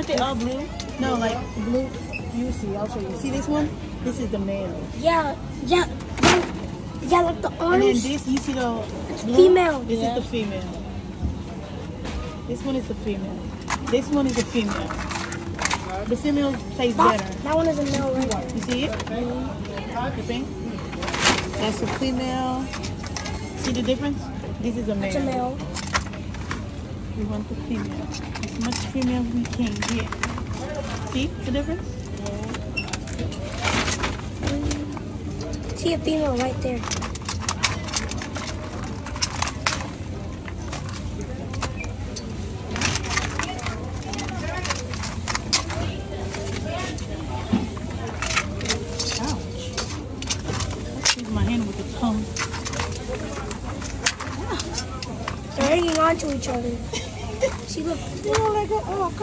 Aren't they all blue? No, like blue. You see, I'll show you. See this one? This is the male. Yeah, yeah, yeah, yeah like the orange. And then this, you see the blue? female. This Yeah. is the female. This one is the female. This one is the female. The female plays That, better. that one is a male right. You see it? The pink? That's a female. See the difference? This is a male. It's a male. We want the female. As much female we can get. See the difference? See a female right there. Hanging on to each other. See, look. Uh, oh,